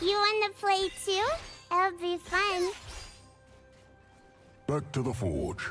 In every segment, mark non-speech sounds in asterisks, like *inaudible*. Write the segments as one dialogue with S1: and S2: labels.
S1: You wanna play too? It'll be fun.
S2: Back to the forge.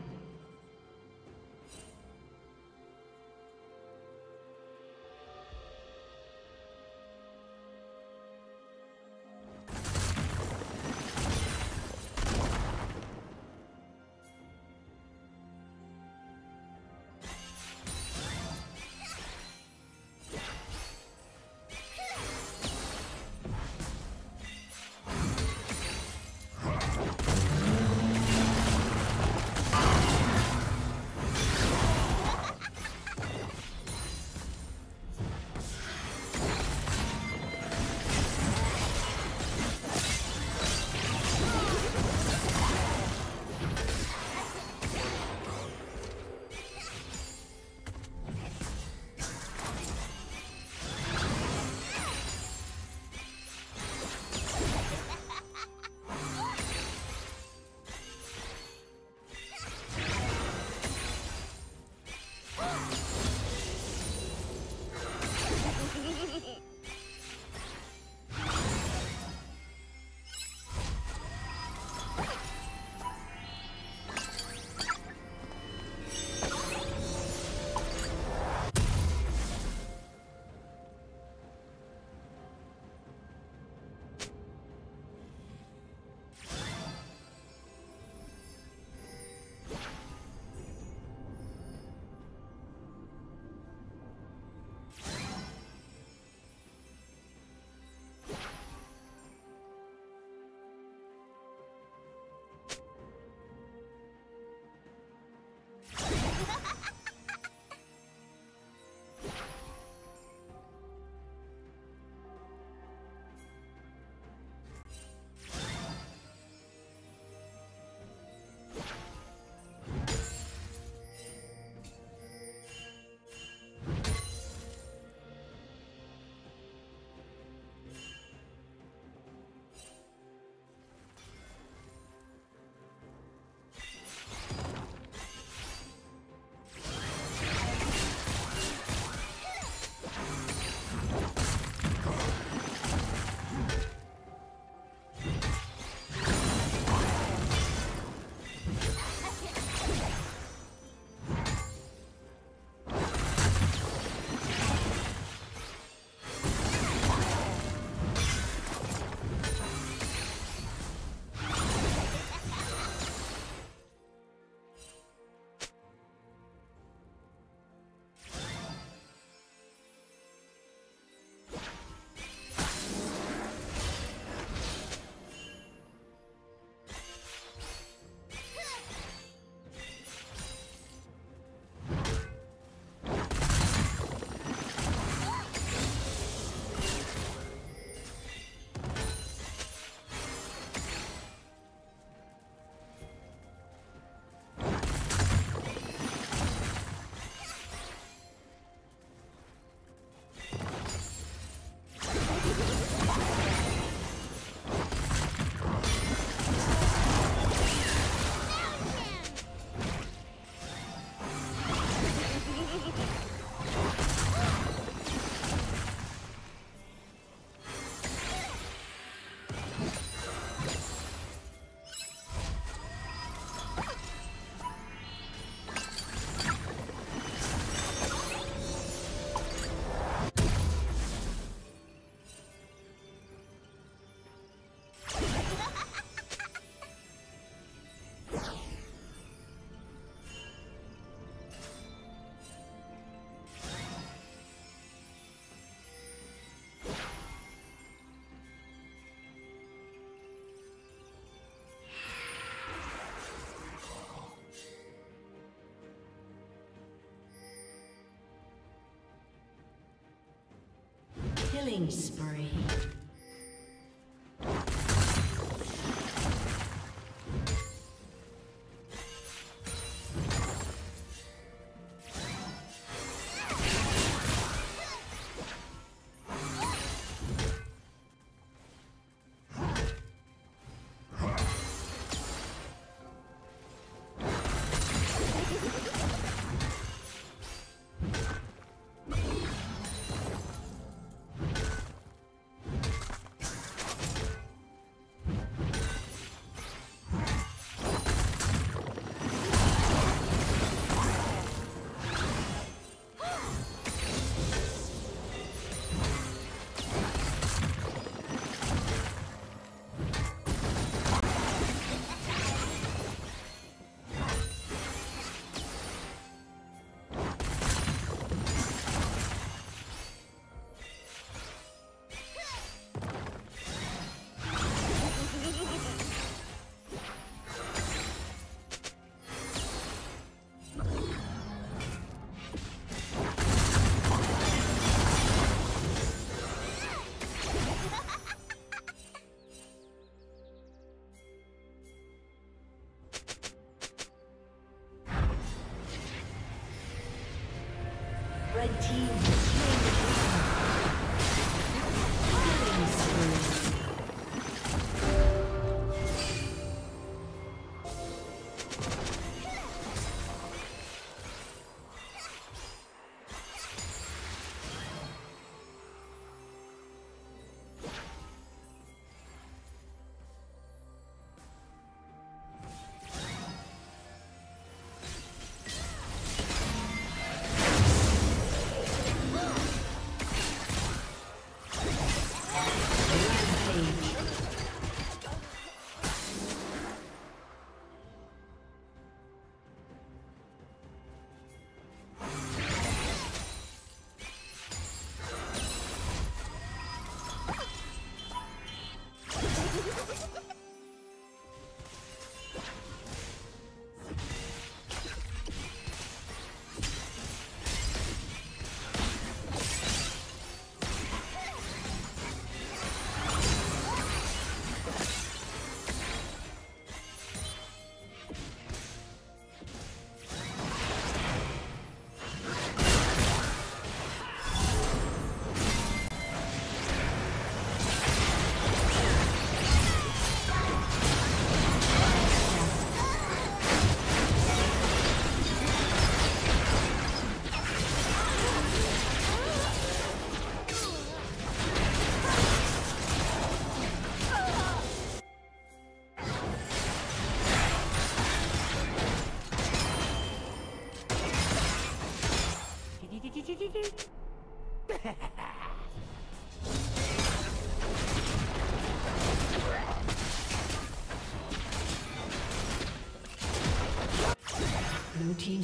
S2: Killing spree.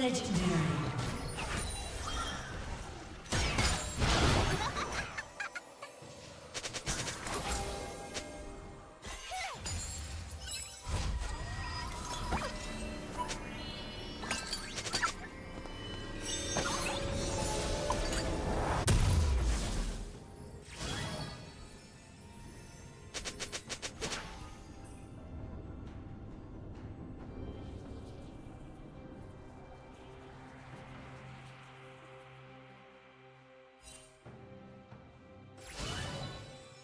S2: Legendary.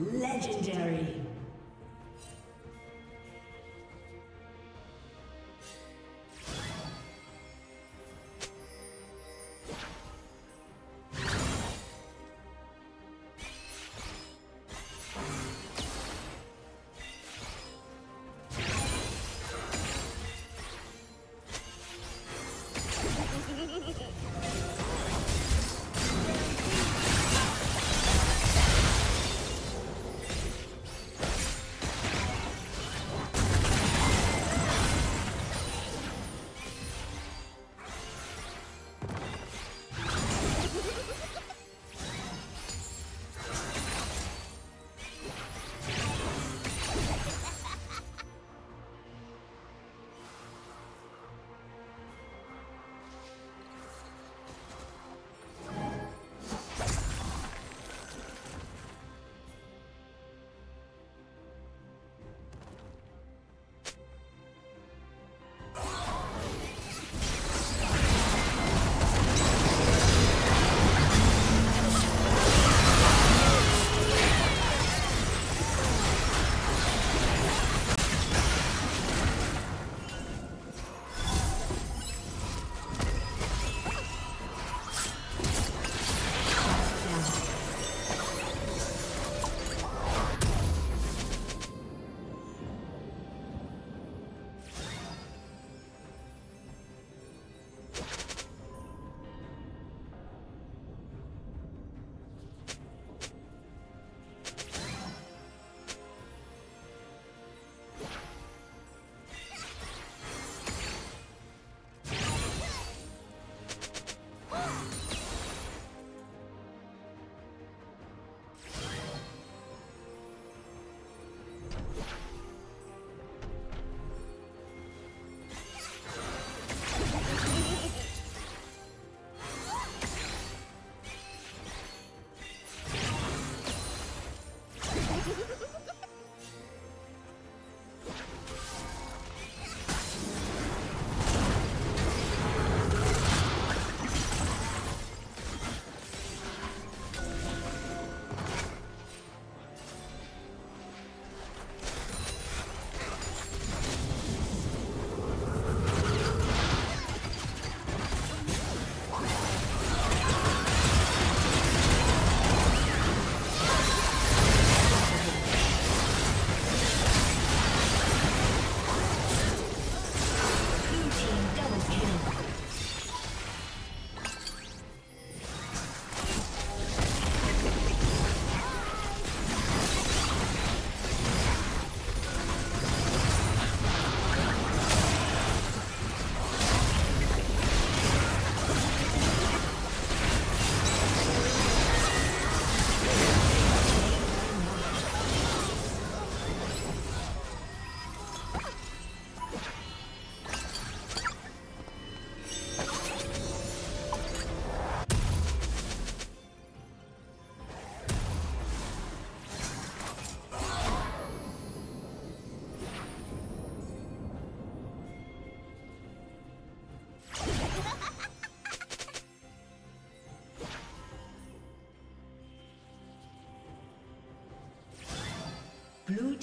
S2: Legendary.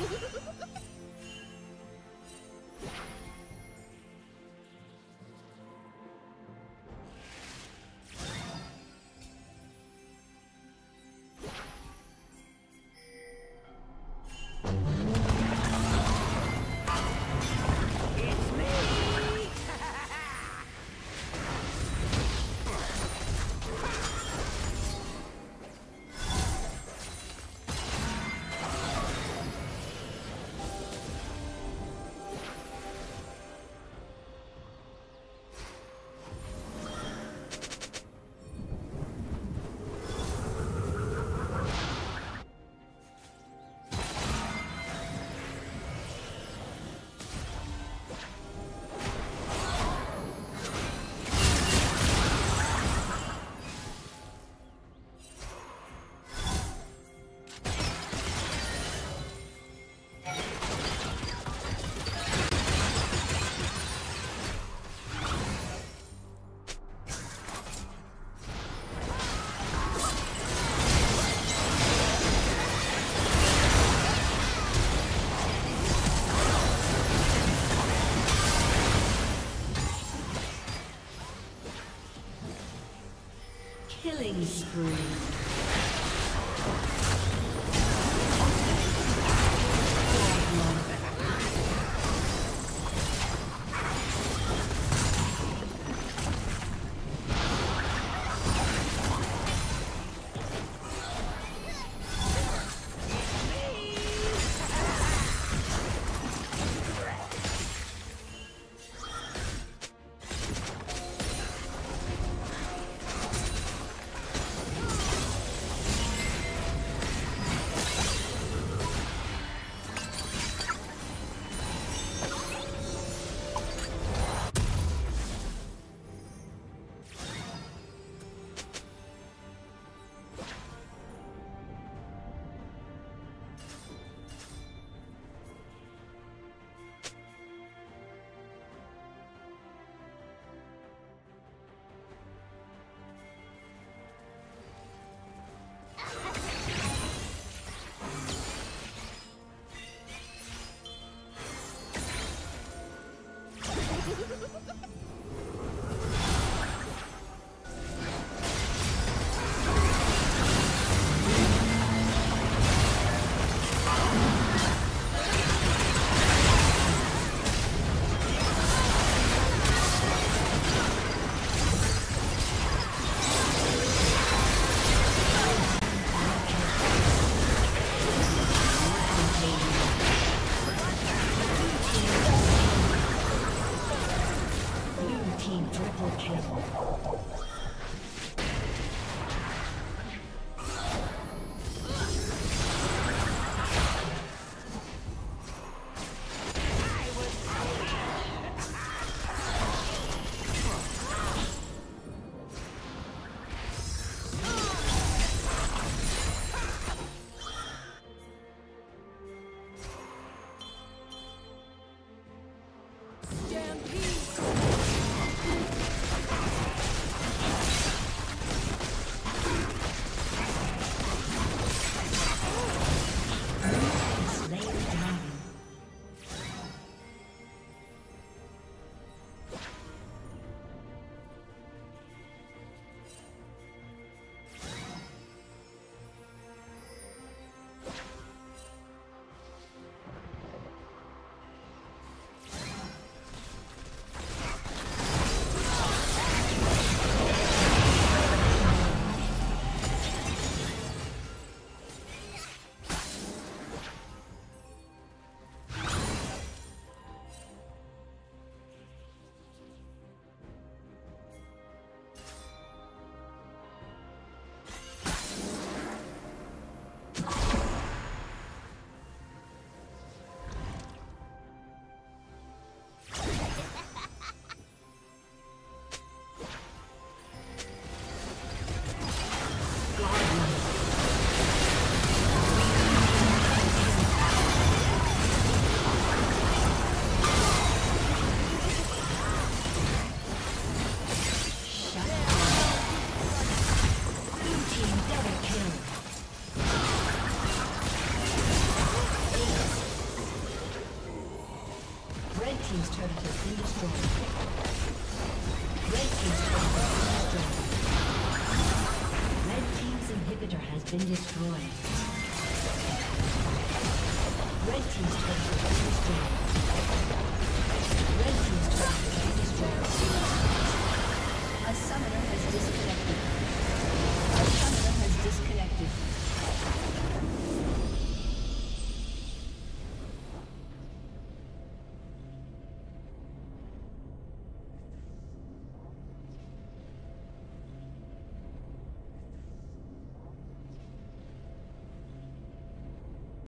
S2: Killing *laughs* spree.